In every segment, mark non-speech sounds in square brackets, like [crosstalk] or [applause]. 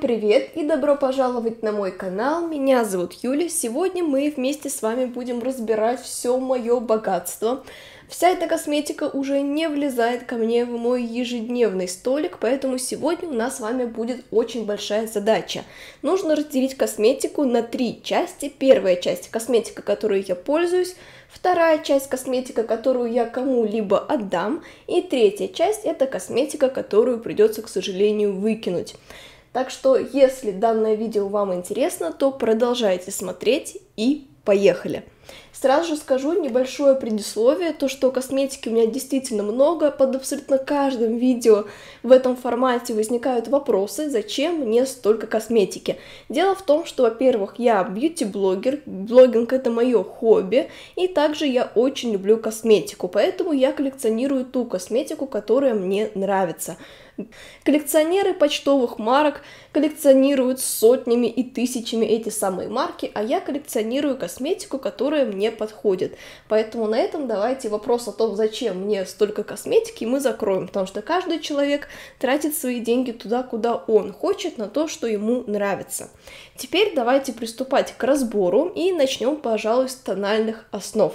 Привет и добро пожаловать на мой канал, меня зовут Юля. Сегодня мы вместе с вами будем разбирать все мое богатство. Вся эта косметика уже не влезает ко мне в мой ежедневный столик, поэтому сегодня у нас с вами будет очень большая задача. Нужно разделить косметику на три части. Первая часть косметика, которой я пользуюсь, вторая часть косметика, которую я кому-либо отдам, и третья часть это косметика, которую придется, к сожалению, выкинуть. Так что, если данное видео вам интересно, то продолжайте смотреть и поехали! Сразу же скажу небольшое предисловие, то что косметики у меня действительно много, под абсолютно каждым видео в этом формате возникают вопросы, зачем мне столько косметики. Дело в том, что, во-первых, я бьюти-блогер, блогинг это мое хобби, и также я очень люблю косметику, поэтому я коллекционирую ту косметику, которая мне нравится. Коллекционеры почтовых марок коллекционируют сотнями и тысячами эти самые марки, а я коллекционирую косметику, которая мне подходит. Поэтому на этом давайте вопрос о том, зачем мне столько косметики, мы закроем, потому что каждый человек тратит свои деньги туда, куда он хочет, на то, что ему нравится. Теперь давайте приступать к разбору и начнем, пожалуй, с тональных основ.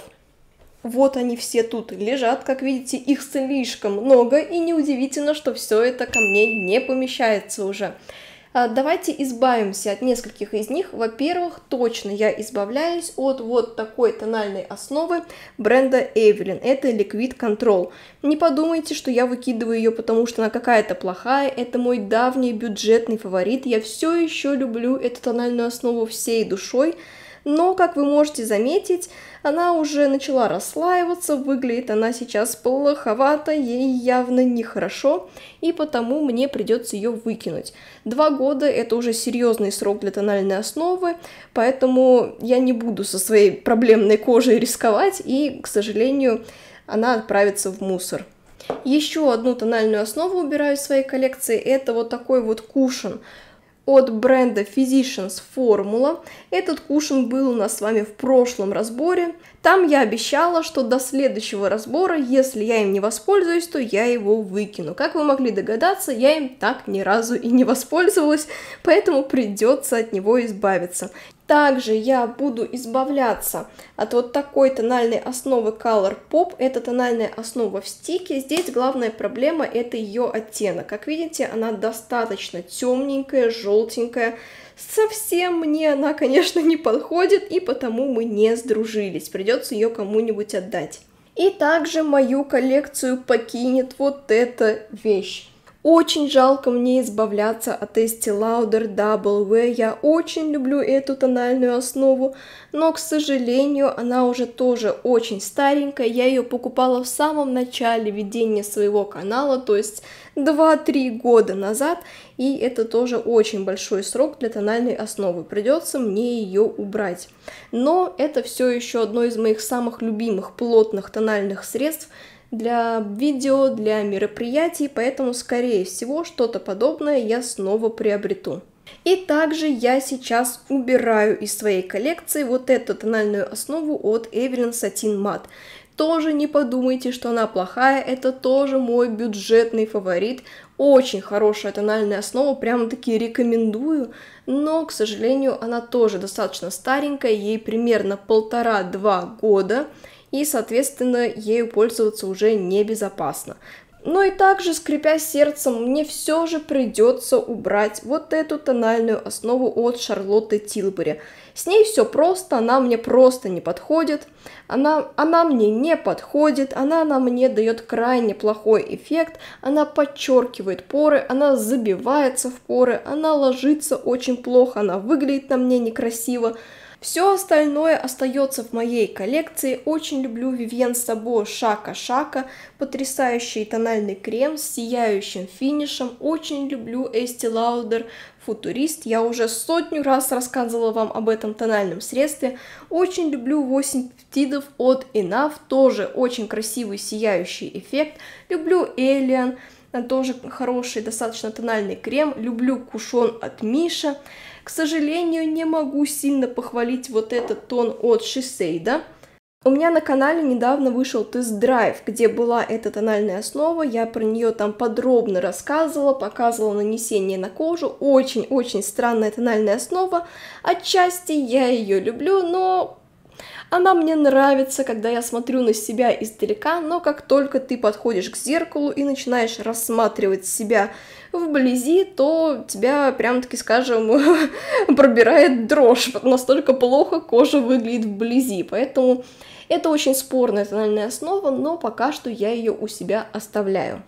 Вот они все тут лежат, как видите, их слишком много, и неудивительно, что все это ко мне не помещается уже. А, давайте избавимся от нескольких из них. Во-первых, точно я избавляюсь от вот такой тональной основы бренда Evelyn. Это Liquid Control. Не подумайте, что я выкидываю ее, потому что она какая-то плохая. Это мой давний бюджетный фаворит. Я все еще люблю эту тональную основу всей душой но, как вы можете заметить, она уже начала расслаиваться, выглядит она сейчас плоховато, ей явно нехорошо, и потому мне придется ее выкинуть. Два года это уже серьезный срок для тональной основы, поэтому я не буду со своей проблемной кожей рисковать, и, к сожалению, она отправится в мусор. Еще одну тональную основу убираю из своей коллекции, это вот такой вот кушан от бренда Physicians Formula. Этот кушан был у нас с вами в прошлом разборе. Там я обещала, что до следующего разбора, если я им не воспользуюсь, то я его выкину. Как вы могли догадаться, я им так ни разу и не воспользовалась, поэтому придется от него избавиться. Также я буду избавляться от вот такой тональной основы Color Pop. Это тональная основа в стике. Здесь главная проблема это ее оттенок. Как видите, она достаточно темненькая, желтенькая. Совсем мне она, конечно, не подходит, и потому мы не сдружились. Придется ее кому-нибудь отдать. И также мою коллекцию покинет вот эта вещь. Очень жалко мне избавляться от Estee Lauder W. Я очень люблю эту тональную основу, но, к сожалению, она уже тоже очень старенькая. Я ее покупала в самом начале ведения своего канала, то есть 2-3 года назад, и это тоже очень большой срок для тональной основы. Придется мне ее убрать. Но это все еще одно из моих самых любимых плотных тональных средств – для видео, для мероприятий, поэтому, скорее всего, что-то подобное я снова приобрету. И также я сейчас убираю из своей коллекции вот эту тональную основу от Evelyn Satin Matte. Тоже не подумайте, что она плохая, это тоже мой бюджетный фаворит. Очень хорошая тональная основа, прямо таки рекомендую, но, к сожалению, она тоже достаточно старенькая, ей примерно полтора-два года, и, соответственно, ею пользоваться уже небезопасно. Но и также, скрипя сердцем, мне все же придется убрать вот эту тональную основу от Шарлотты Тилбери. С ней все просто, она мне просто не подходит, она, она мне не подходит, она на мне дает крайне плохой эффект, она подчеркивает поры, она забивается в поры, она ложится очень плохо, она выглядит на мне некрасиво, все остальное остается в моей коллекции. Очень люблю Vivienne Sabo Шака Шака, потрясающий тональный крем с сияющим финишем. Очень люблю Estee Lauder Футурист. Я уже сотню раз рассказывала вам об этом тональном средстве. Очень люблю 8 пептидов от Enough, тоже очень красивый сияющий эффект. Люблю Alien, тоже хороший достаточно тональный крем. Люблю Кушон от Миша. К сожалению, не могу сильно похвалить вот этот тон от Шисейда. У меня на канале недавно вышел тест-драйв, где была эта тональная основа, я про нее там подробно рассказывала, показывала нанесение на кожу, очень-очень странная тональная основа, отчасти я ее люблю, но она мне нравится, когда я смотрю на себя издалека, но как только ты подходишь к зеркалу и начинаешь рассматривать себя вблизи, то тебя прям-таки, скажем, [laughs] пробирает дрожь, настолько плохо кожа выглядит вблизи, поэтому это очень спорная тональная основа, но пока что я ее у себя оставляю.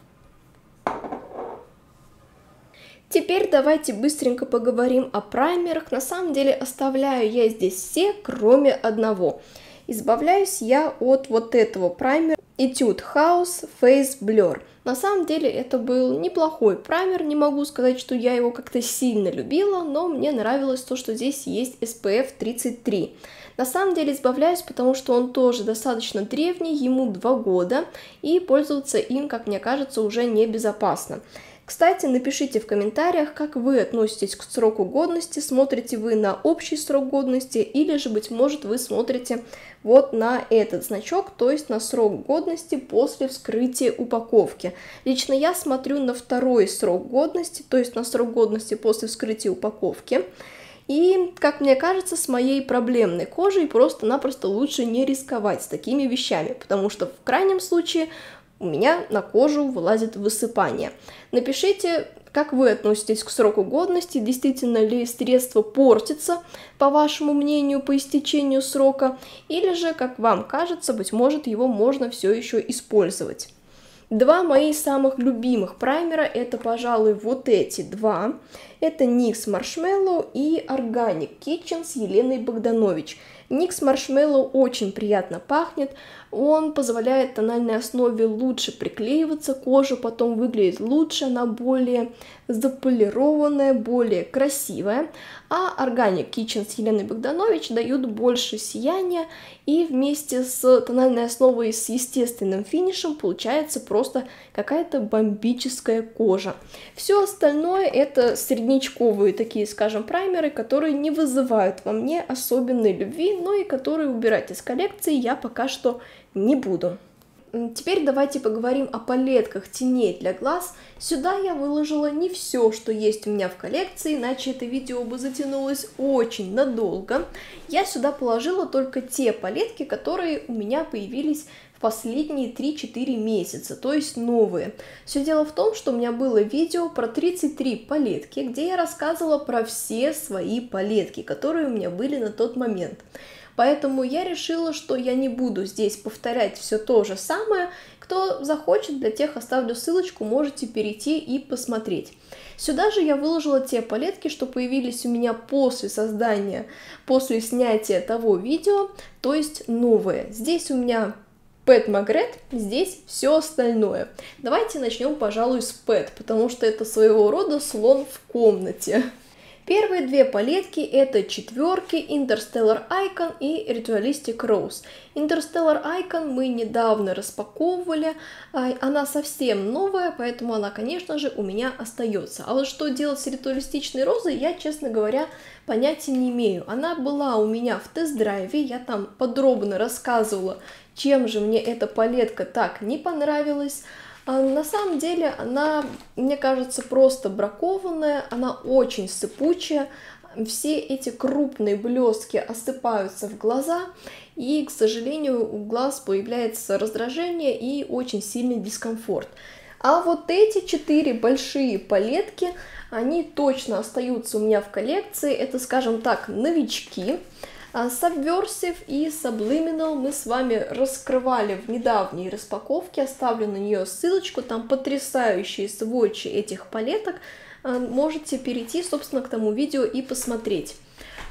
Теперь давайте быстренько поговорим о праймерах. На самом деле оставляю я здесь все, кроме одного. Избавляюсь я от вот этого праймера Etude House Face Blur. На самом деле это был неплохой праймер, не могу сказать, что я его как-то сильно любила, но мне нравилось то, что здесь есть SPF 33. На самом деле избавляюсь, потому что он тоже достаточно древний, ему 2 года, и пользоваться им, как мне кажется, уже небезопасно. Кстати, напишите в комментариях, как вы относитесь к сроку годности, смотрите вы на общий срок годности или же, быть может, вы смотрите вот на этот значок, то есть на срок годности после вскрытия упаковки. Лично я смотрю на второй срок годности, то есть на срок годности после вскрытия упаковки. И, как мне кажется, с моей проблемной кожей просто-напросто лучше не рисковать с такими вещами, потому что в крайнем случае у меня на кожу вылазит высыпание. Напишите, как вы относитесь к сроку годности, действительно ли средство портится, по вашему мнению, по истечению срока, или же, как вам кажется, быть может, его можно все еще использовать. Два моих самых любимых праймера это, пожалуй, вот эти два. Это NYX Marshmallow и Organic Kitchen с Еленой Богданович. NYX Marshmallow очень приятно пахнет, он позволяет тональной основе лучше приклеиваться, кожа потом выглядит лучше, она более заполированная, более красивая, а Organic Kitchen с Еленой Богданович дают больше сияния, и вместе с тональной основой с естественным финишем получается просто какая-то бомбическая кожа. Все остальное это среднячковые такие, скажем, праймеры, которые не вызывают во мне особенной любви, но и которые убирать из коллекции я пока что не буду. Теперь давайте поговорим о палетках теней для глаз. Сюда я выложила не все, что есть у меня в коллекции, иначе это видео бы затянулось очень надолго. Я сюда положила только те палетки, которые у меня появились в последние 3-4 месяца, то есть новые. Все дело в том, что у меня было видео про 33 палетки, где я рассказывала про все свои палетки, которые у меня были на тот момент. Поэтому я решила, что я не буду здесь повторять все то же самое. Кто захочет, для тех оставлю ссылочку, можете перейти и посмотреть. Сюда же я выложила те палетки, что появились у меня после создания, после снятия того видео, то есть новые. Здесь у меня Пэт Магрет, здесь все остальное. Давайте начнем, пожалуй, с Пэт, потому что это своего рода слон в комнате. Первые две палетки это четверки Interstellar Icon и Ritualistic Rose. Interstellar Icon мы недавно распаковывали, а, она совсем новая, поэтому она, конечно же, у меня остается. А вот что делать с ритуалистичной розой, я, честно говоря, понятия не имею. Она была у меня в тест-драйве, я там подробно рассказывала, чем же мне эта палетка так не понравилась. А на самом деле она, мне кажется, просто бракованная, она очень сыпучая, все эти крупные блестки осыпаются в глаза, и, к сожалению, у глаз появляется раздражение и очень сильный дискомфорт. А вот эти четыре большие палетки, они точно остаются у меня в коллекции, это, скажем так, новички, Subversive и Subliminal мы с вами раскрывали в недавней распаковке, оставлю на нее ссылочку, там потрясающие сводчи этих палеток, а, можете перейти, собственно, к тому видео и посмотреть.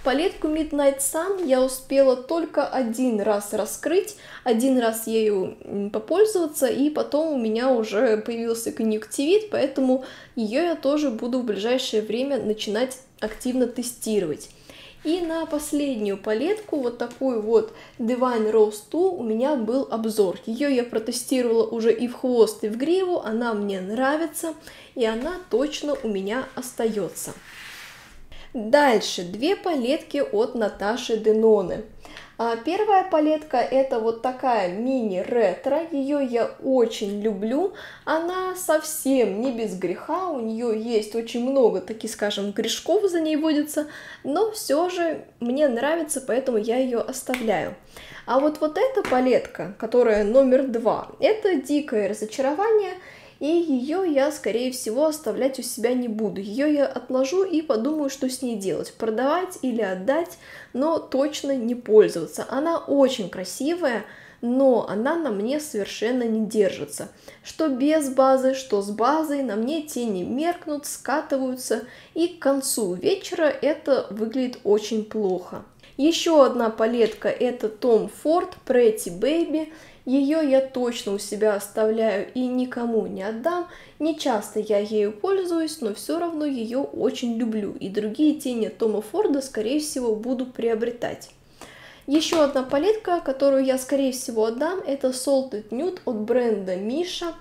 Палетку Midnight Sun я успела только один раз раскрыть, один раз ею попользоваться, и потом у меня уже появился конъюнктивит, поэтому ее я тоже буду в ближайшее время начинать активно тестировать. И на последнюю палетку, вот такую вот Divine Rose 2, у меня был обзор. Ее я протестировала уже и в хвост, и в гриву, она мне нравится, и она точно у меня остается. Дальше две палетки от Наташи Деноны. А первая палетка это вот такая мини-ретро, ее я очень люблю, она совсем не без греха, у нее есть очень много, таких скажем, грешков за ней водится, но все же мне нравится, поэтому я ее оставляю. А вот вот эта палетка, которая номер два, это дикое разочарование, и ее я, скорее всего, оставлять у себя не буду. Ее я отложу и подумаю, что с ней делать. Продавать или отдать, но точно не пользоваться. Она очень красивая, но она на мне совершенно не держится. Что без базы, что с базой, на мне тени меркнут, скатываются, и к концу вечера это выглядит очень плохо. Еще одна палетка это Tom Ford Pretty Baby. Ее я точно у себя оставляю и никому не отдам. Не часто я ею пользуюсь, но все равно ее очень люблю. И другие тени Тома Форда, скорее всего, буду приобретать. Еще одна палетка, которую я, скорее всего, отдам, это Salted Nude от бренда Миша.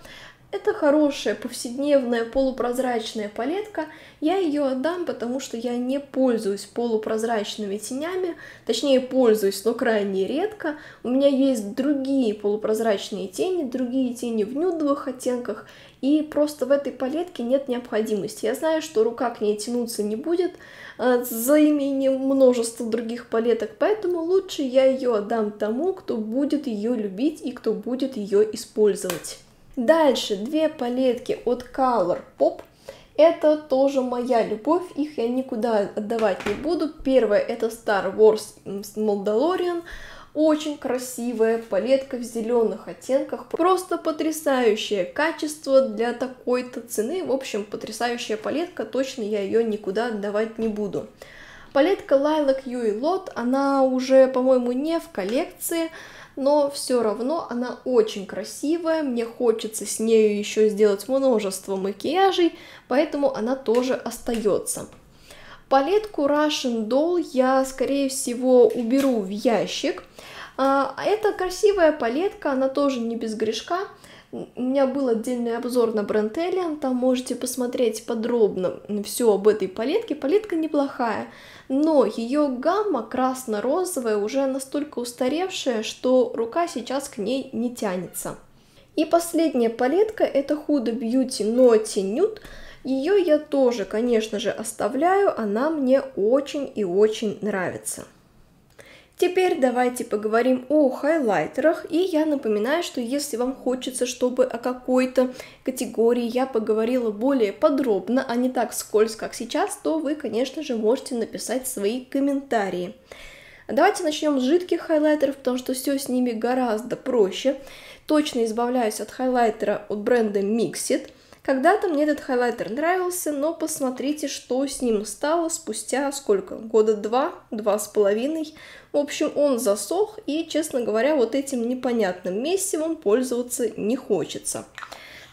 Это хорошая повседневная полупрозрачная палетка. Я ее отдам, потому что я не пользуюсь полупрозрачными тенями, точнее пользуюсь, но крайне редко. У меня есть другие полупрозрачные тени, другие тени в нюдовых оттенках, и просто в этой палетке нет необходимости. Я знаю, что рука к ней тянуться не будет э, за имением множества других палеток, поэтому лучше я ее отдам тому, кто будет ее любить и кто будет ее использовать. Дальше две палетки от Color Pop. Это тоже моя любовь, их я никуда отдавать не буду. Первая это Star Wars Mandalorian. Очень красивая палетка в зеленых оттенках. Просто потрясающее качество для такой-то цены. В общем, потрясающая палетка. Точно я ее никуда отдавать не буду. Палетка Lilac Yui Lot, она уже, по-моему, не в коллекции но все равно она очень красивая, мне хочется с нею еще сделать множество макияжей, поэтому она тоже остается. Палетку Russian Doll я, скорее всего, уберу в ящик. А, это красивая палетка, она тоже не без грешка. У меня был отдельный обзор на бренд Alien, там можете посмотреть подробно все об этой палетке. Палетка неплохая, но ее гамма красно-розовая уже настолько устаревшая, что рука сейчас к ней не тянется. И последняя палетка это Huda Beauty Naughty Nude. Ее я тоже, конечно же, оставляю, она мне очень и очень нравится. Теперь давайте поговорим о хайлайтерах, и я напоминаю, что если вам хочется, чтобы о какой-то категории я поговорила более подробно, а не так скользко, как сейчас, то вы, конечно же, можете написать свои комментарии. Давайте начнем с жидких хайлайтеров, потому что все с ними гораздо проще. Точно избавляюсь от хайлайтера от бренда Mixit. Когда-то мне этот хайлайтер нравился, но посмотрите, что с ним стало спустя сколько? Года два, два с половиной. В общем, он засох, и, честно говоря, вот этим непонятным месивом пользоваться не хочется.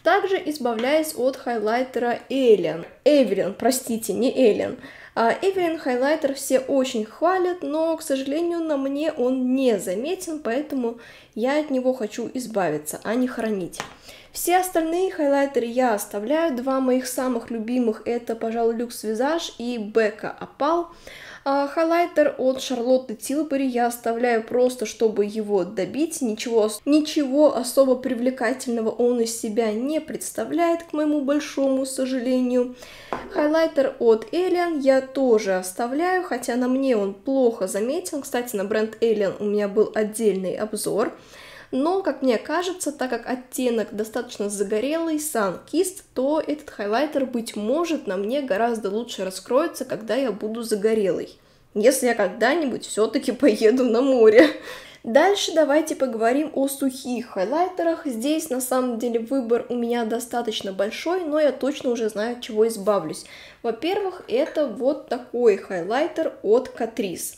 Также избавляюсь от хайлайтера Alien. Eveline, простите, не Alien. Эвелин хайлайтер все очень хвалят, но, к сожалению, на мне он не заметен, поэтому я от него хочу избавиться, а не хранить. Все остальные хайлайтеры я оставляю. Два моих самых любимых это, пожалуй, Люкс Визаж и Бека Опал. А хайлайтер от Шарлотты Тилбери я оставляю просто, чтобы его добить. Ничего, ничего особо привлекательного он из себя не представляет, к моему большому сожалению. Хайлайтер от Alien я тоже оставляю, хотя на мне он плохо заметен. Кстати, на бренд Alien у меня был отдельный обзор но, как мне кажется, так как оттенок достаточно загорелый, Kissed, то этот хайлайтер, быть может, на мне гораздо лучше раскроется, когда я буду загорелый. Если я когда-нибудь все-таки поеду на море. Дальше давайте поговорим о сухих хайлайтерах. Здесь на самом деле выбор у меня достаточно большой, но я точно уже знаю, от чего избавлюсь. Во-первых, это вот такой хайлайтер от Catrice.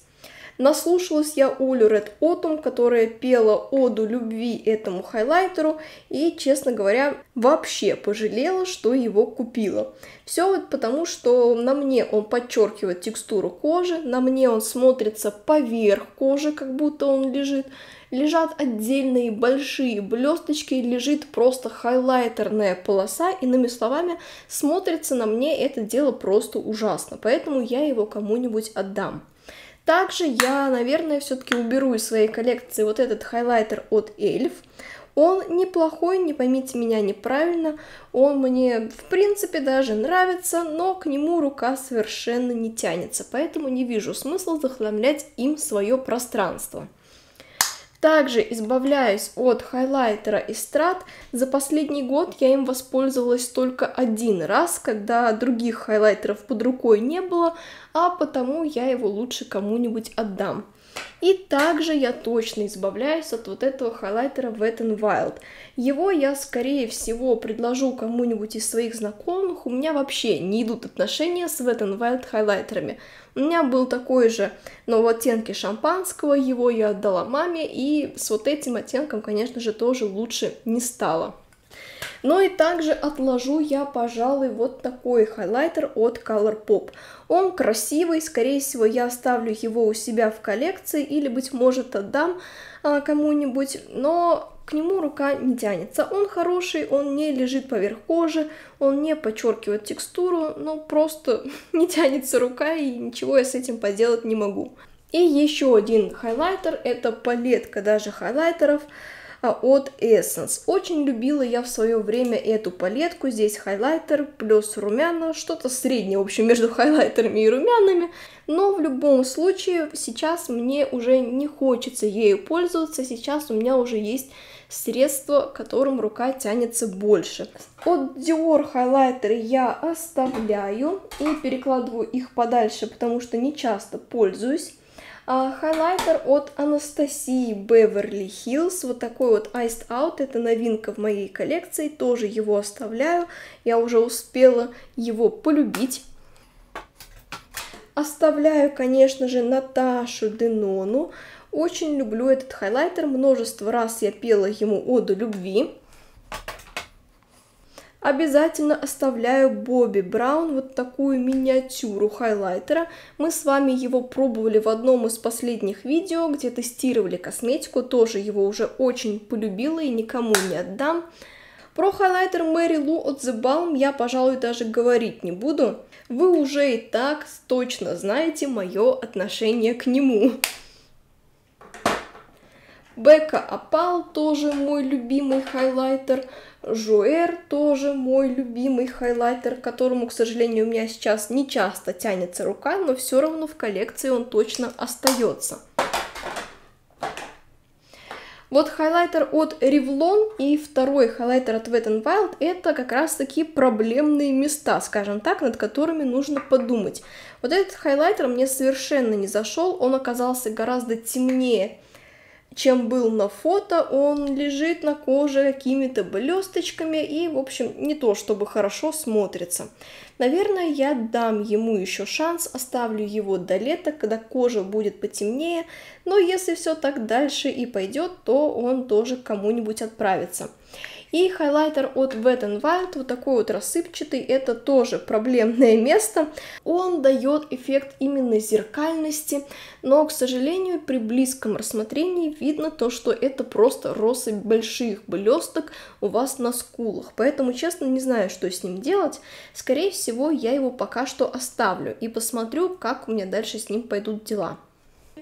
Наслушалась я Олю Ред Autumn, которая пела оду любви этому хайлайтеру, и, честно говоря, вообще пожалела, что его купила. Все вот потому, что на мне он подчеркивает текстуру кожи, на мне он смотрится поверх кожи, как будто он лежит, лежат отдельные большие блесточки, лежит просто хайлайтерная полоса, иными словами, смотрится на мне это дело просто ужасно, поэтому я его кому-нибудь отдам. Также я, наверное, все-таки уберу из своей коллекции вот этот хайлайтер от Эльф. Он неплохой, не поймите меня неправильно, он мне в принципе даже нравится, но к нему рука совершенно не тянется, поэтому не вижу смысла захламлять им свое пространство. Также избавляюсь от хайлайтера и страт. За последний год я им воспользовалась только один раз, когда других хайлайтеров под рукой не было, а потому я его лучше кому-нибудь отдам. И также я точно избавляюсь от вот этого хайлайтера Wet n Wild. Его я, скорее всего, предложу кому-нибудь из своих знакомых. У меня вообще не идут отношения с Wet n Wild хайлайтерами. У меня был такой же, но в оттенке шампанского, его я отдала маме, и с вот этим оттенком, конечно же, тоже лучше не стало. Ну и также отложу я, пожалуй, вот такой хайлайтер от Colourpop. Он красивый, скорее всего, я оставлю его у себя в коллекции или, быть может, отдам а, кому-нибудь, но к нему рука не тянется. Он хороший, он не лежит поверх кожи, он не подчеркивает текстуру, но просто [laughs] не тянется рука и ничего я с этим поделать не могу. И еще один хайлайтер, это палетка даже хайлайтеров от Essence. Очень любила я в свое время эту палетку. Здесь хайлайтер плюс румяна, что-то среднее, в общем, между [laughs] хайлайтерами и румянами. Но в любом случае сейчас мне уже не хочется ею пользоваться. Сейчас у меня уже есть средство, которым рука тянется больше. От Dior хайлайтеры я оставляю и перекладываю их подальше, потому что не часто пользуюсь. А, хайлайтер от Анастасии Beverly Hills, вот такой вот Iced Out, это новинка в моей коллекции, тоже его оставляю, я уже успела его полюбить. Оставляю, конечно же, Наташу Денону, очень люблю этот хайлайтер, множество раз я пела ему оду любви. Обязательно оставляю Бобби Браун вот такую миниатюру хайлайтера. Мы с вами его пробовали в одном из последних видео, где тестировали косметику. Тоже его уже очень полюбила и никому не отдам. Про хайлайтер Мэри Лу от The Balm я, пожалуй, даже говорить не буду. Вы уже и так точно знаете мое отношение к нему. Бека Апал тоже мой любимый хайлайтер. Жуэр тоже мой любимый хайлайтер, которому, к сожалению, у меня сейчас не часто тянется рука, но все равно в коллекции он точно остается. Вот хайлайтер от Revlon и второй хайлайтер от Wet n Wild это как раз таки проблемные места, скажем так, над которыми нужно подумать. Вот этот хайлайтер мне совершенно не зашел, он оказался гораздо темнее чем был на фото, он лежит на коже какими-то блесточками и, в общем, не то чтобы хорошо смотрится. Наверное, я дам ему еще шанс, оставлю его до лета, когда кожа будет потемнее, но если все так дальше и пойдет, то он тоже кому-нибудь отправится. И хайлайтер от Wet n Wild, вот такой вот рассыпчатый, это тоже проблемное [laughs] место. Он дает эффект именно зеркальности, но, к сожалению, при близком рассмотрении видно то, что это просто россыпь больших блесток у вас на скулах. Поэтому, честно, не знаю, что с ним делать. Скорее всего, я его пока что оставлю и посмотрю, как у меня дальше с ним пойдут дела.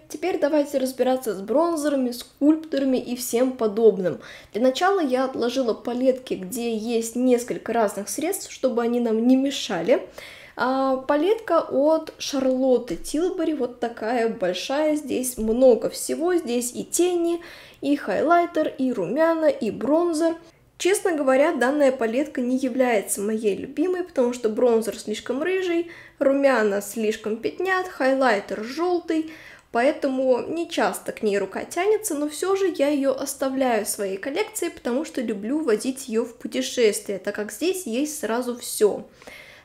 Теперь давайте разбираться с бронзерами, скульпторами и всем подобным. Для начала я отложила палетки, где есть несколько разных средств, чтобы они нам не мешали. А, палетка от Шарлотты Тилбери, вот такая большая, здесь много всего, здесь и тени, и хайлайтер, и румяна, и бронзер. Честно говоря, данная палетка не является моей любимой, потому что бронзер слишком рыжий, румяна слишком пятнят, хайлайтер желтый, поэтому не часто к ней рука тянется, но все же я ее оставляю в своей коллекции, потому что люблю водить ее в путешествие, так как здесь есть сразу все.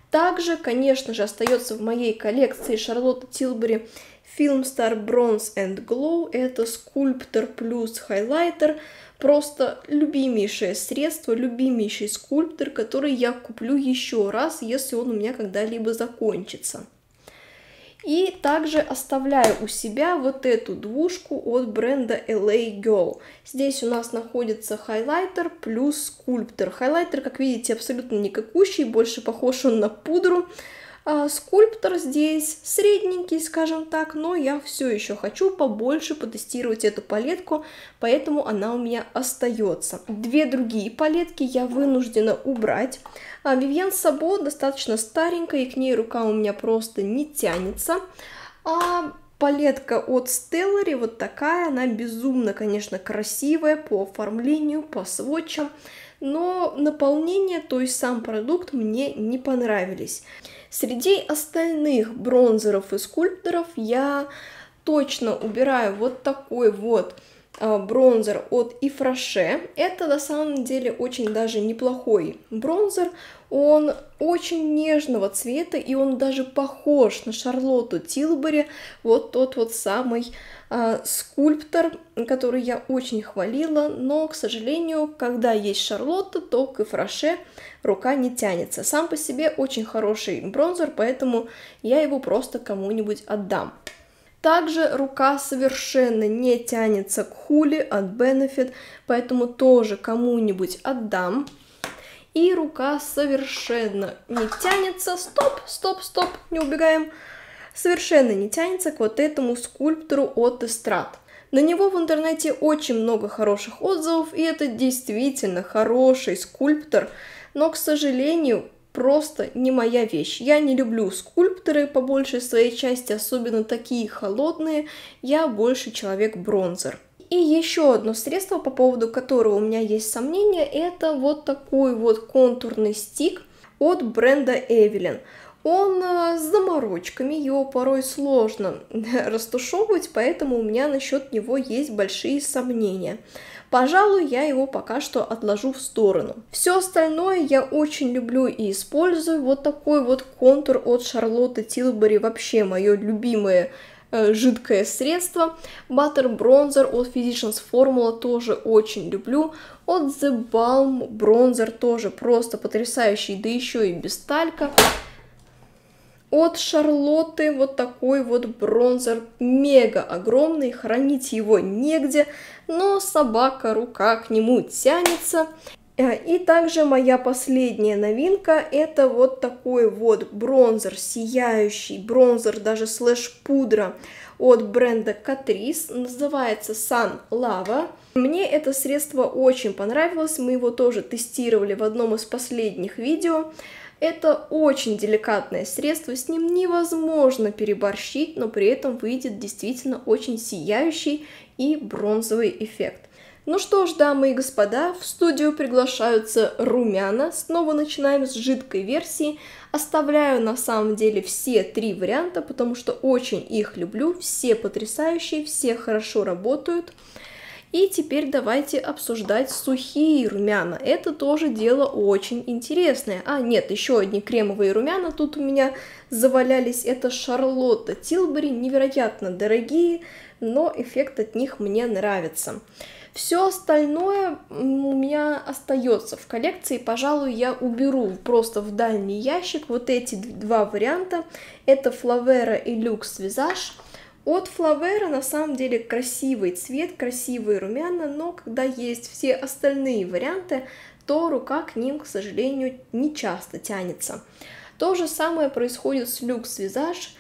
Также, конечно же, остается в моей коллекции Шарлотта Тилбери Film Star Bronze and Glow, это скульптор плюс хайлайтер, просто любимейшее средство, любимейший скульптор, который я куплю еще раз, если он у меня когда-либо закончится. И также оставляю у себя вот эту двушку от бренда LA Girl. Здесь у нас находится хайлайтер плюс скульптор. Хайлайтер, как видите, абсолютно никакущий, больше похож он на пудру. А, скульптор здесь средненький, скажем так, но я все еще хочу побольше потестировать эту палетку, поэтому она у меня остается. Две другие палетки я вынуждена убрать. А Вивьен Сабо достаточно старенькая, и к ней рука у меня просто не тянется. А Палетка от Stellary вот такая, она безумно, конечно, красивая по оформлению, по сводчам, но наполнение, то есть сам продукт мне не понравились. Среди остальных бронзеров и скульпторов я точно убираю вот такой вот а, бронзер от Ифраше. Это на самом деле очень даже неплохой бронзер. Он очень нежного цвета, и он даже похож на Шарлотту Тилбери, вот тот вот самый э, скульптор, который я очень хвалила, но, к сожалению, когда есть Шарлотта, то к Ифраше рука не тянется. Сам по себе очень хороший бронзер, поэтому я его просто кому-нибудь отдам. Также рука совершенно не тянется к хули от Benefit, поэтому тоже кому-нибудь отдам. И рука совершенно не тянется, стоп, стоп, стоп, не убегаем, совершенно не тянется к вот этому скульптору от Эстрад. На него в интернете очень много хороших отзывов, и это действительно хороший скульптор, но, к сожалению, просто не моя вещь. Я не люблю скульпторы по большей своей части, особенно такие холодные. Я больше человек-бронзер. И еще одно средство, по поводу которого у меня есть сомнения, это вот такой вот контурный стик от бренда Evelyn. Он э, с заморочками, его порой сложно [laughs] растушевывать, поэтому у меня насчет него есть большие сомнения. Пожалуй, я его пока что отложу в сторону. Все остальное я очень люблю и использую. Вот такой вот контур от Шарлотты Тилбери вообще мое любимое жидкое средство. Butter Bronzer от Physicians Formula тоже очень люблю. От The Balm Bronzer тоже просто потрясающий, да еще и без талька. От Шарлотты вот такой вот бронзер, мега огромный, хранить его негде, но собака, рука к нему тянется. Э, и также моя последняя новинка, это вот такой вот бронзер, сияющий бронзер, даже слэш-пудра от бренда Catrice, называется Sun Lava. Мне это средство очень понравилось, мы его тоже тестировали в одном из последних видео. Это очень деликатное средство, с ним невозможно переборщить, но при этом выйдет действительно очень сияющий и бронзовый эффект. Ну что ж, дамы и господа, в студию приглашаются румяна. Снова начинаем с жидкой версии. Оставляю на самом деле все три варианта, потому что очень их люблю. Все потрясающие, все хорошо работают. И теперь давайте обсуждать сухие румяна. Это тоже дело очень интересное. А, нет, еще одни кремовые румяна тут у меня завалялись. Это Шарлотта Тилбери, невероятно дорогие, но эффект от них мне нравится. Все остальное у меня остается в коллекции. Пожалуй, я уберу просто в дальний ящик вот эти два варианта. Это Флавера и Люкс Визаж. От Флавера на самом деле красивый цвет, красивые румяна, но когда есть все остальные варианты, то рука к ним, к сожалению, не часто тянется. То же самое происходит с Люкс Визаж.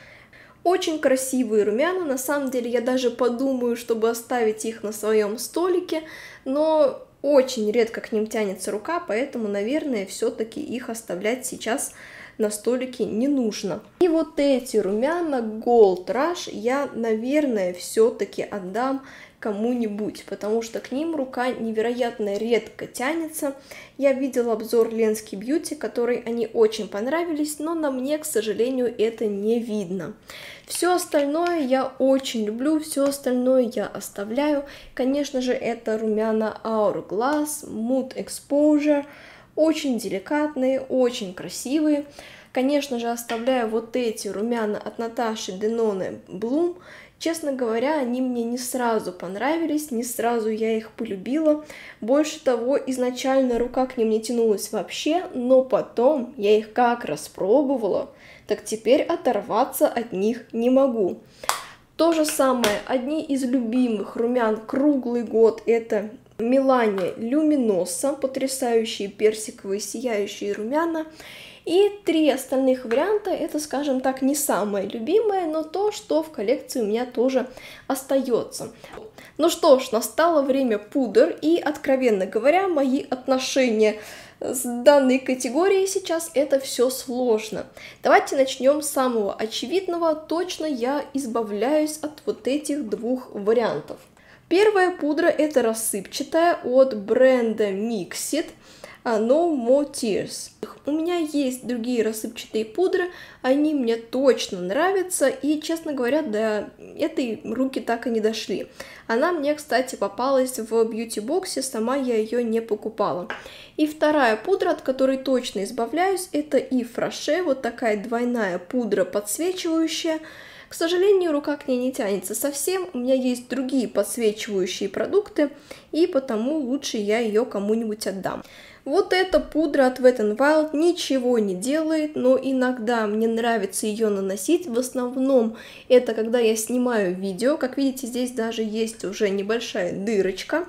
Очень красивые румяна, на самом деле я даже подумаю, чтобы оставить их на своем столике, но очень редко к ним тянется рука, поэтому, наверное, все-таки их оставлять сейчас на столике не нужно. И вот эти румяна Gold Rush я, наверное, все-таки отдам кому-нибудь, потому что к ним рука невероятно редко тянется. Я видела обзор Ленский Бьюти, который они очень понравились, но на мне, к сожалению, это не видно. Все остальное я очень люблю, все остальное я оставляю. Конечно же, это румяна Hourglass, Mood Exposure, очень деликатные, очень красивые. Конечно же, оставляю вот эти румяна от Наташи Деноне Блум. Честно говоря, они мне не сразу понравились, не сразу я их полюбила. Больше того, изначально рука к ним не тянулась вообще, но потом я их как распробовала, так теперь оторваться от них не могу. То же самое, одни из любимых румян круглый год, это Милане Люминоса, потрясающие персиковые сияющие румяна. И три остальных варианта это, скажем так, не самое любимое, но то, что в коллекции у меня тоже остается. Ну что ж, настало время пудр, и, откровенно говоря, мои отношения с данной категорией сейчас это все сложно. Давайте начнем с самого очевидного. Точно я избавляюсь от вот этих двух вариантов. Первая пудра это рассыпчатая от бренда Mixit. No More Tears. У меня есть другие рассыпчатые пудры, они мне точно нравятся, и, честно говоря, до этой руки так и не дошли. Она мне, кстати, попалась в бьюти-боксе, сама я ее не покупала. И вторая пудра, от которой точно избавляюсь, это и Фраше, вот такая двойная пудра подсвечивающая, к сожалению, рука к ней не тянется совсем, у меня есть другие подсвечивающие продукты, и потому лучше я ее кому-нибудь отдам. Вот эта пудра от Wet n Wild ничего не делает, но иногда мне нравится ее наносить. В основном это когда я снимаю видео. Как видите, здесь даже есть уже небольшая дырочка,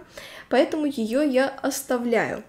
поэтому ее я оставляю.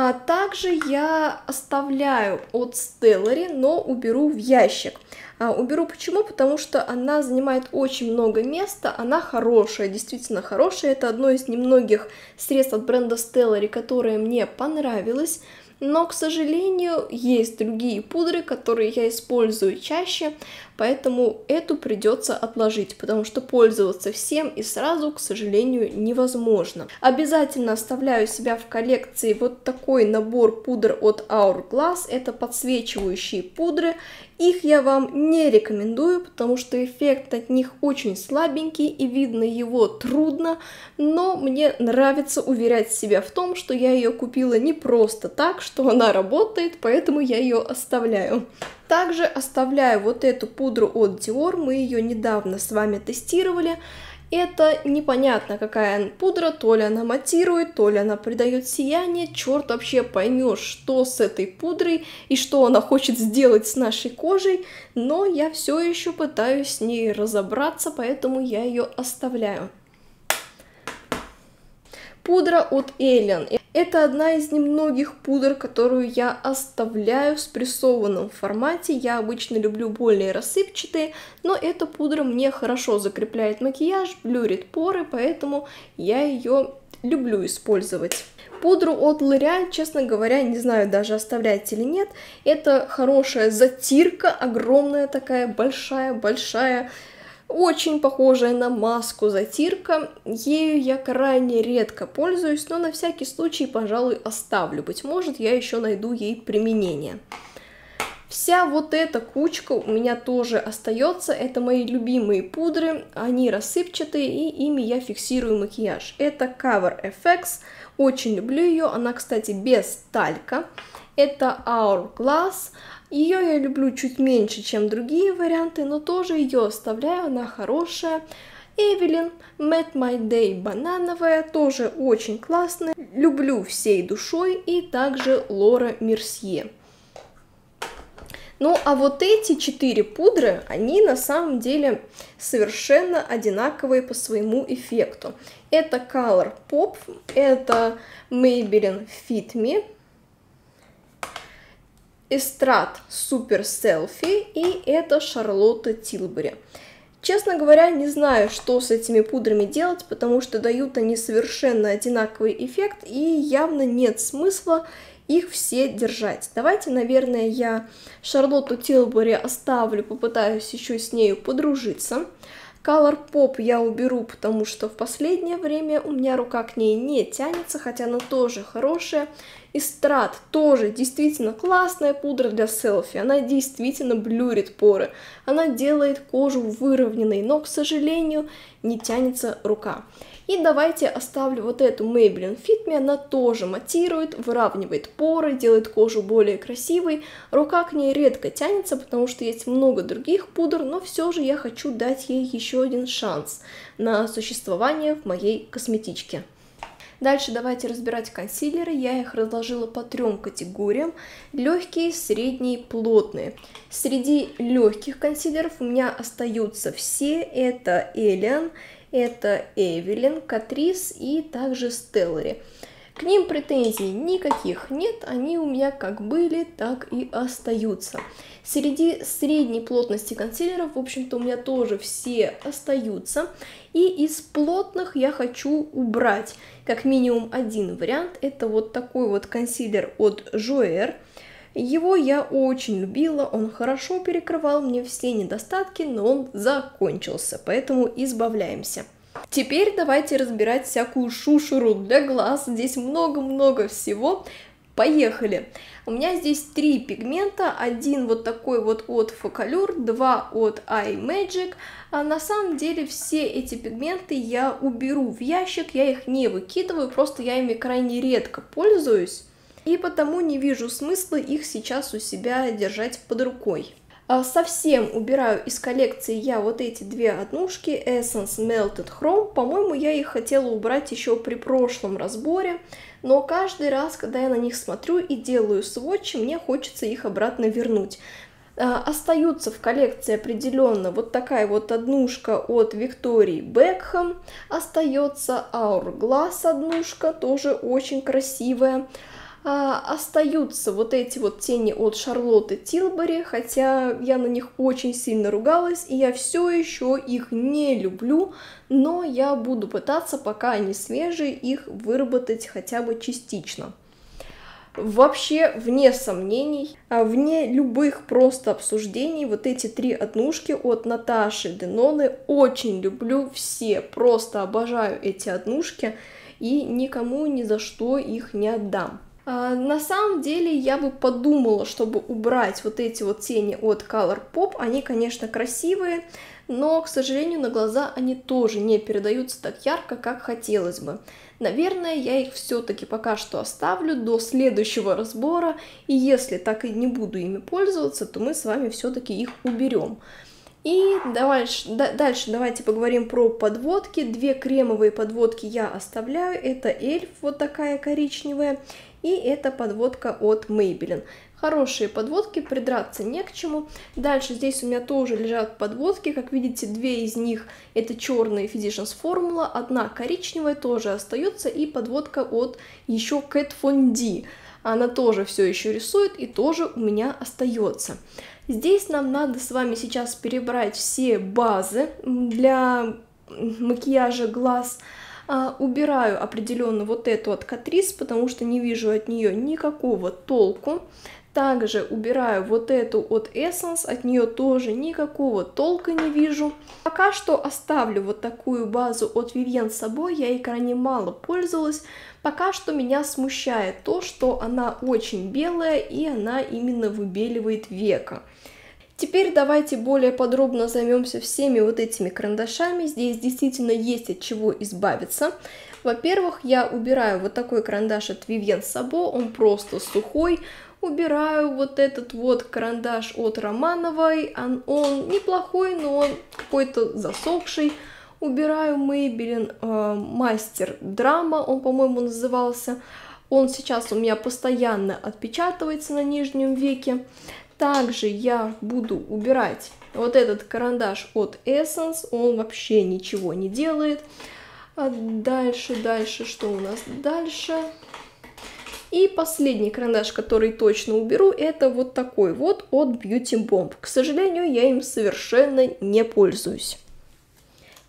А также я оставляю от Stellary, но уберу в ящик. А, уберу почему? Потому что она занимает очень много места, она хорошая, действительно хорошая. Это одно из немногих средств от бренда Stellary, которое мне понравилось. Но, к сожалению, есть другие пудры, которые я использую чаще, поэтому эту придется отложить, потому что пользоваться всем и сразу, к сожалению, невозможно. Обязательно оставляю себя в коллекции вот такой набор пудр от Hourglass, это подсвечивающие пудры, их я вам не рекомендую, потому что эффект от них очень слабенький и видно его трудно, но мне нравится уверять себя в том, что я ее купила не просто так, что она работает, поэтому я ее оставляю. Также оставляю вот эту пудру от Dior, мы ее недавно с вами тестировали, это непонятно, какая пудра, то ли она матирует, то ли она придает сияние, черт вообще поймешь, что с этой пудрой и что она хочет сделать с нашей кожей, но я все еще пытаюсь с ней разобраться, поэтому я ее оставляю. Пудра от Alien. Это одна из немногих пудр, которую я оставляю в спрессованном формате. Я обычно люблю более рассыпчатые, но эта пудра мне хорошо закрепляет макияж, блюрит поры, поэтому я ее люблю использовать. Пудру от L'Oreal, честно говоря, не знаю даже оставлять или нет. Это хорошая затирка, огромная такая, большая-большая очень похожая на маску затирка. Ею я крайне редко пользуюсь, но на всякий случай, пожалуй, оставлю. Быть может, я еще найду ей применение. Вся вот эта кучка у меня тоже остается. Это мои любимые пудры. Они рассыпчатые, и ими я фиксирую макияж. Это Cover FX. Очень люблю ее. Она, кстати, без талька. Это Hourglass. Ее я люблю чуть меньше, чем другие варианты, но тоже ее оставляю, она хорошая. Эвелин, Mad My Day банановая, тоже очень классная. Люблю всей душой. И также Лора Мерсье. Ну, а вот эти четыре пудры, они на самом деле совершенно одинаковые по своему эффекту. Это Color Pop, это Maybelline Fit Me, Эстрад Супер Селфи и это Шарлотта Тилбери. Честно говоря, не знаю, что с этими пудрами делать, потому что дают они совершенно одинаковый эффект и явно нет смысла их все держать. Давайте, наверное, я Шарлотту Тилбери оставлю, попытаюсь еще с нею подружиться. Color Pop я уберу, потому что в последнее время у меня рука к ней не тянется, хотя она тоже хорошая. Истрат тоже действительно классная пудра для селфи, она действительно блюрит поры, она делает кожу выровненной, но, к сожалению, не тянется рука. И давайте оставлю вот эту Maybelline Fit Me, она тоже матирует, выравнивает поры, делает кожу более красивой. Рука к ней редко тянется, потому что есть много других пудр, но все же я хочу дать ей еще один шанс на существование в моей косметичке. Дальше давайте разбирать консилеры. Я их разложила по трем категориям. Легкие, средние, плотные. Среди легких консилеров у меня остаются все. Это Элиан, это Эвелин, Катрис и также Стеллари. К ним претензий никаких нет, они у меня как были, так и остаются. Среди средней плотности консилеров, в общем-то, у меня тоже все остаются. И из плотных я хочу убрать как минимум один вариант. Это вот такой вот консилер от Joer. Его я очень любила, он хорошо перекрывал мне все недостатки, но он закончился, поэтому избавляемся. Теперь давайте разбирать всякую шушеру для глаз. Здесь много-много всего. Поехали! У меня здесь три пигмента, один вот такой вот от Focalure, два от iMagic. А на самом деле все эти пигменты я уберу в ящик, я их не выкидываю, просто я ими крайне редко пользуюсь. И потому не вижу смысла их сейчас у себя держать под рукой. А, совсем убираю из коллекции я вот эти две однушки Essence Melted Chrome. По-моему, я их хотела убрать еще при прошлом разборе, но каждый раз, когда я на них смотрю и делаю сводчи, мне хочется их обратно вернуть. А, остаются в коллекции определенно вот такая вот однушка от Виктории Бекхэм, остается Hourglass однушка, тоже очень красивая остаются вот эти вот тени от Шарлотты Тилбери, хотя я на них очень сильно ругалась, и я все еще их не люблю, но я буду пытаться, пока они свежие, их выработать хотя бы частично. Вообще, вне сомнений, а вне любых просто обсуждений, вот эти три однушки от Наташи Деноны очень люблю все, просто обожаю эти однушки и никому ни за что их не отдам. А, на самом деле я бы подумала, чтобы убрать вот эти вот тени от Color Pop. Они, конечно, красивые, но, к сожалению, на глаза они тоже не передаются так ярко, как хотелось бы. Наверное, я их все-таки пока что оставлю до следующего разбора, и если так и не буду ими пользоваться, то мы с вами все-таки их уберем. И дальше, дальше давайте поговорим про подводки. Две кремовые подводки я оставляю. Это эльф, вот такая коричневая, и это подводка от Maybelline. Хорошие подводки, придраться не к чему. Дальше здесь у меня тоже лежат подводки, как видите, две из них это черные Physicians Formula, одна коричневая тоже остается, и подводка от еще Kat Von D. Она тоже все еще рисует и тоже у меня остается. Здесь нам надо с вами сейчас перебрать все базы для макияжа глаз, а, убираю определенно вот эту от Catrice, потому что не вижу от нее никакого толку. Также убираю вот эту от Essence, от нее тоже никакого толка не вижу. Пока что оставлю вот такую базу от Vivienne с собой, я ей крайне мало пользовалась. Пока что меня смущает то, что она очень белая и она именно выбеливает века. Теперь давайте более подробно займемся всеми вот этими карандашами. Здесь действительно есть от чего избавиться. Во-первых, я убираю вот такой карандаш от Vivienne Sabo, он просто сухой. Убираю вот этот вот карандаш от Романовой, он, он неплохой, но он какой-то засохший. Убираю Maybelline э, Мастер Драма, он, по-моему, назывался. Он сейчас у меня постоянно отпечатывается на нижнем веке. Также я буду убирать вот этот карандаш от Essence, он вообще ничего не делает. А дальше, дальше, что у нас дальше? И последний карандаш, который точно уберу, это вот такой вот от Beauty Bomb. К сожалению, я им совершенно не пользуюсь.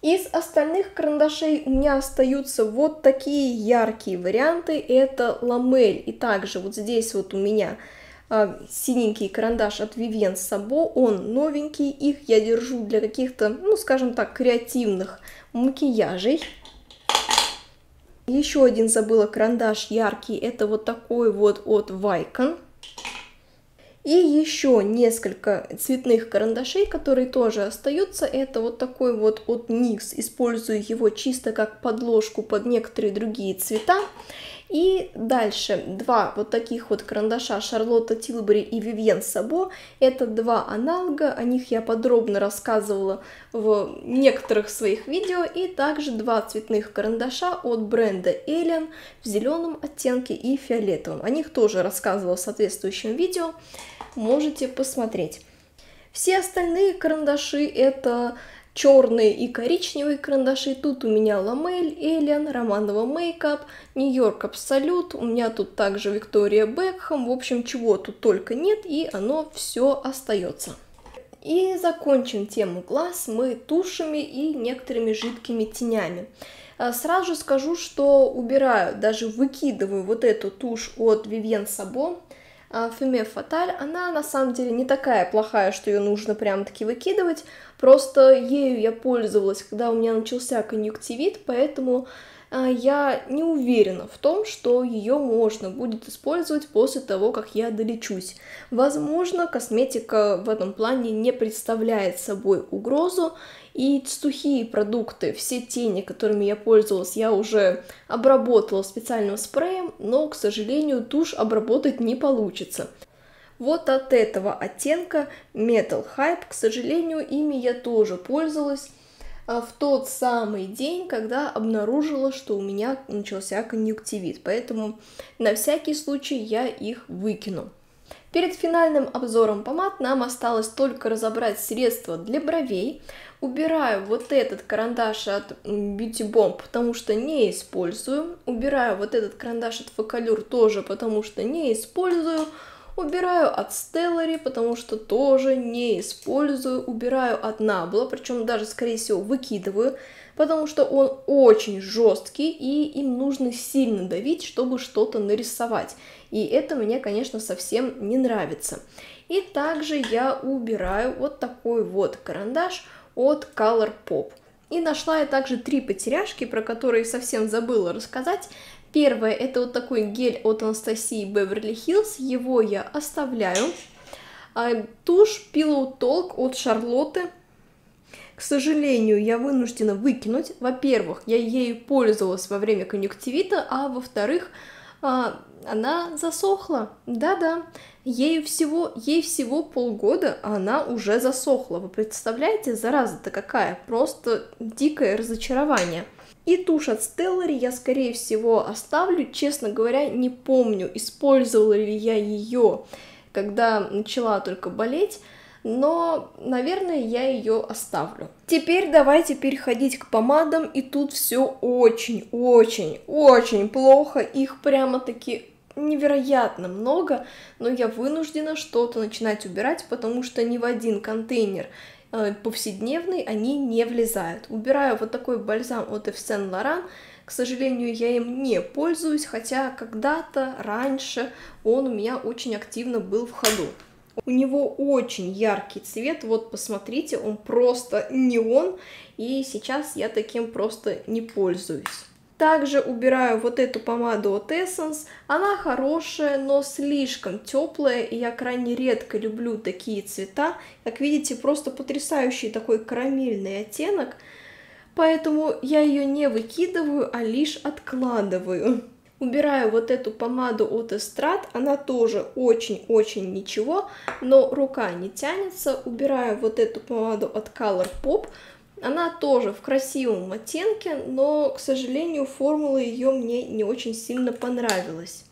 Из остальных карандашей у меня остаются вот такие яркие варианты. Это ламель. И также вот здесь вот у меня синенький карандаш от Vivienne Sabo, он новенький, их я держу для каких-то, ну, скажем так, креативных макияжей. Еще один забыла карандаш яркий, это вот такой вот от Vicon. И еще несколько цветных карандашей, которые тоже остаются. Это вот такой вот от NYX. Использую его чисто как подложку под некоторые другие цвета. И дальше два вот таких вот карандаша Шарлотта Тилбери и Вивьен Сабо. Это два аналога, о них я подробно рассказывала в некоторых своих видео. И также два цветных карандаша от бренда Alien в зеленом оттенке и фиолетовом. О них тоже рассказывала в соответствующем видео, можете посмотреть. Все остальные карандаши это черные и коричневые карандаши. Тут у меня Ламель, Эллен, Романова Мейкап, Нью-Йорк Абсолют. У меня тут также Виктория Бекхэм. В общем, чего тут только нет, и оно все остается. И закончим тему глаз мы тушами и некоторыми жидкими тенями. А, сразу скажу, что убираю, даже выкидываю вот эту тушь от Vivienne Sabo, Феме Фаталь, она на самом деле не такая плохая, что ее нужно прям таки выкидывать, просто ею я пользовалась, когда у меня начался конъюнктивит, поэтому а, я не уверена в том, что ее можно будет использовать после того, как я долечусь. Возможно, косметика в этом плане не представляет собой угрозу, и сухие продукты, все тени, которыми я пользовалась, я уже обработала специальным спреем, но, к сожалению, тушь обработать не получится. Вот от этого оттенка Metal Hype, к сожалению, ими я тоже пользовалась а, в тот самый день, когда обнаружила, что у меня начался конъюнктивит, поэтому на всякий случай я их выкину. Перед финальным обзором помад нам осталось только разобрать средства для бровей. Убираю вот этот карандаш от Beauty Bomb, потому что не использую. Убираю вот этот карандаш от Focallure тоже, потому что не использую. Убираю от Stellary, потому что тоже не использую. Убираю от Nabla, причем даже, скорее всего, выкидываю, потому что он очень жесткий, и им нужно сильно давить, чтобы что-то нарисовать. И это мне, конечно, совсем не нравится. И также я убираю вот такой вот карандаш от Color Pop. И нашла я также три потеряшки, про которые совсем забыла рассказать. Первое, это вот такой гель от Анастасии Beverly Hills, его я оставляю. А, тушь Pillow Talk от Шарлотты. К сожалению, я вынуждена выкинуть. Во-первых, я ею пользовалась во время конъюнктивита, а во-вторых, а, она засохла. Да-да, ей всего, ей всего полгода, а она уже засохла. Вы представляете, зараза-то какая? Просто дикое разочарование. И тушь от Stellary я, скорее всего, оставлю. Честно говоря, не помню, использовала ли я ее, когда начала только болеть но, наверное, я ее оставлю. Теперь давайте переходить к помадам, и тут все очень-очень-очень плохо, их прямо-таки невероятно много, но я вынуждена что-то начинать убирать, потому что ни в один контейнер повседневный они не влезают. Убираю вот такой бальзам от Yves Saint Laurent, к сожалению, я им не пользуюсь, хотя когда-то раньше он у меня очень активно был в ходу. У него очень яркий цвет, вот посмотрите, он просто неон, и сейчас я таким просто не пользуюсь. Также убираю вот эту помаду от Essence. Она хорошая, но слишком теплая, и я крайне редко люблю такие цвета. Как видите, просто потрясающий такой карамельный оттенок. Поэтому я ее не выкидываю, а лишь откладываю. Убираю вот эту помаду от Эстрад, она тоже очень-очень ничего, но рука не тянется. Убираю вот эту помаду от Color Pop, она тоже в красивом оттенке, но, к сожалению, формула ее мне не очень сильно понравилась.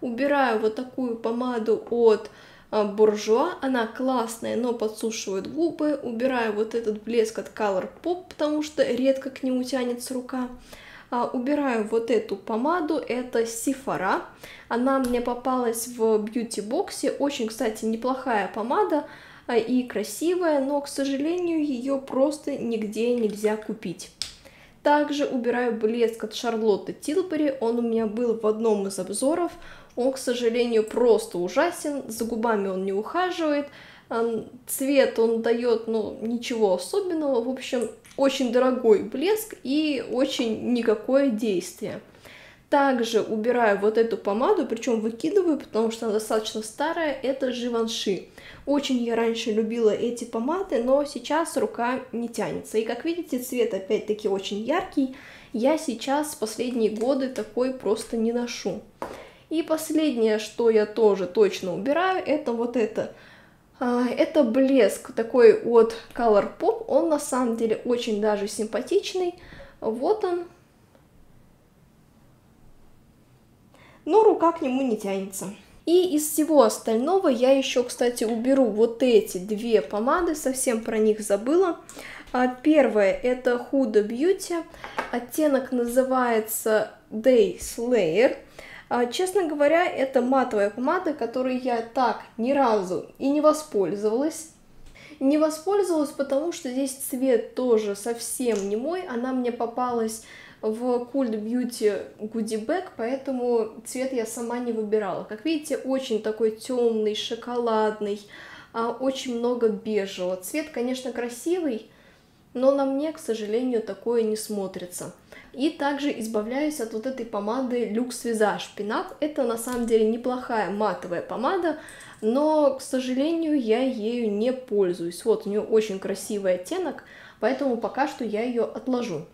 Убираю вот такую помаду от Буржуа, она классная, но подсушивает губы. Убираю вот этот блеск от Color Pop, потому что редко к нему тянется рука. А, убираю вот эту помаду, это Сифара. Она мне попалась в бьюти-боксе, очень, кстати, неплохая помада а, и красивая, но, к сожалению, ее просто нигде нельзя купить. Также убираю блеск от Шарлотты Тилбери, он у меня был в одном из обзоров. Он, к сожалению, просто ужасен, за губами он не ухаживает, цвет он дает, ну, ничего особенного, в общем, очень дорогой блеск и очень никакое действие. Также убираю вот эту помаду, причем выкидываю, потому что она достаточно старая, это Живанши. Очень я раньше любила эти помады, но сейчас рука не тянется. И как видите, цвет опять-таки очень яркий. Я сейчас последние годы такой просто не ношу. И последнее, что я тоже точно убираю, это вот это а, это блеск такой от Color Pop, он на самом деле очень даже симпатичный. Вот он. Но рука к нему не тянется. И из всего остального я еще, кстати, уберу вот эти две помады, совсем про них забыла. А, первое это Huda Beauty, оттенок называется Day Slayer. А, честно говоря, это матовая помада, которой я так ни разу и не воспользовалась. Не воспользовалась, потому что здесь цвет тоже совсем не мой, она мне попалась в Cool Beauty Goodie поэтому цвет я сама не выбирала. Как видите, очень такой темный, шоколадный, а, очень много бежевого. Цвет, конечно, красивый, но на мне, к сожалению, такое не смотрится. И также избавляюсь от вот этой помады Lux Visage Pinap. Это на самом деле неплохая матовая помада, но, к сожалению, я ею не пользуюсь. Вот, у нее очень красивый оттенок, поэтому пока что я ее отложу.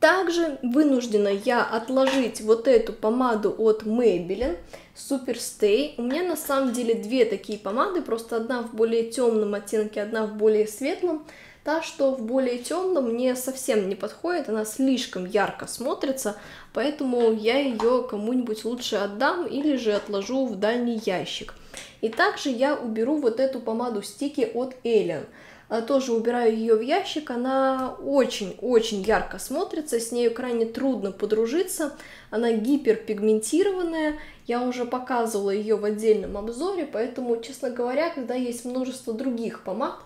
Также вынуждена я отложить вот эту помаду от Maybelline Super Stay. У меня на самом деле две такие помады, просто одна в более темном оттенке, одна в более светлом. Та, что в более темном, мне совсем не подходит, она слишком ярко смотрится, поэтому я ее кому-нибудь лучше отдам или же отложу в дальний ящик. И также я уберу вот эту помаду стики от Alien. А, тоже убираю ее в ящик, она очень-очень ярко смотрится, с нею крайне трудно подружиться, она гиперпигментированная, я уже показывала ее в отдельном обзоре, поэтому, честно говоря, когда есть множество других помад,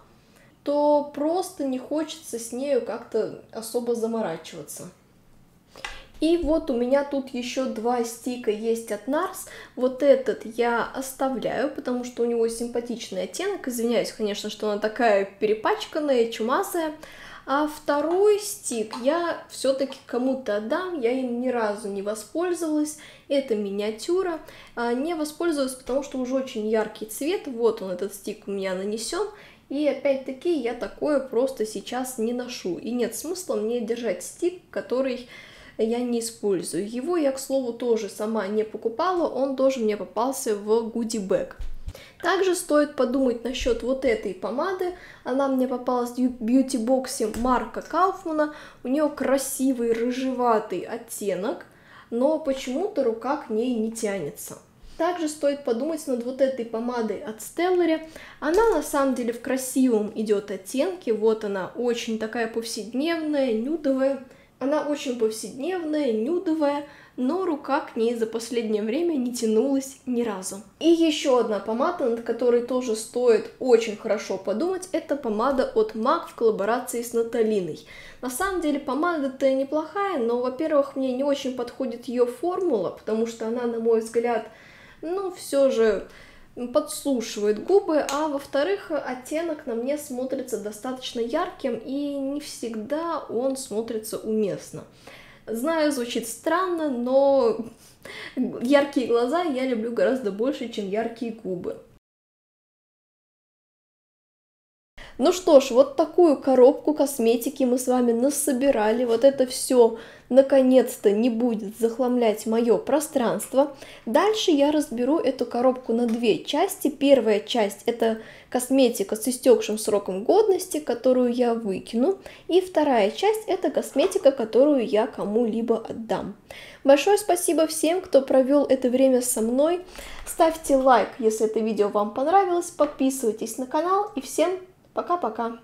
то просто не хочется с нею как-то особо заморачиваться. И вот у меня тут еще два стика есть от NARS. Вот этот я оставляю, потому что у него симпатичный оттенок. Извиняюсь, конечно, что она такая перепачканная, чумасая. А второй стик я все-таки кому-то отдам, я им ни разу не воспользовалась. Это миниатюра. А, не воспользовалась, потому что уже очень яркий цвет. Вот он, этот стик у меня нанесен. И опять-таки я такое просто сейчас не ношу. И нет смысла мне держать стик, который я не использую. Его я, к слову, тоже сама не покупала, он тоже мне попался в гуди бэг. Также стоит подумать насчет вот этой помады. Она мне попалась в бьюти-боксе Марка Кауфмана. У нее красивый рыжеватый оттенок, но почему-то рука к ней не тянется. Также стоит подумать над вот этой помадой от Stellary. Она на самом деле в красивом идет оттенке. Вот она очень такая повседневная, нюдовая. Она очень повседневная, нюдовая, но рука к ней за последнее время не тянулась ни разу. И еще одна помада, над которой тоже стоит очень хорошо подумать, это помада от MAC в коллаборации с Наталиной. На самом деле помада-то неплохая, но, во-первых, мне не очень подходит ее формула, потому что она, на мой взгляд, ну, все же подсушивает губы, а во-вторых, оттенок на мне смотрится достаточно ярким, и не всегда он смотрится уместно. Знаю, звучит странно, но [laughs] яркие глаза я люблю гораздо больше, чем яркие губы. Ну что ж, вот такую коробку косметики мы с вами насобирали. Вот это все наконец-то не будет захламлять мое пространство. Дальше я разберу эту коробку на две части. Первая часть это косметика с истекшим сроком годности, которую я выкину. И вторая часть это косметика, которую я кому-либо отдам. Большое спасибо всем, кто провел это время со мной. Ставьте лайк, если это видео вам понравилось, подписывайтесь на канал и всем Пока-пока.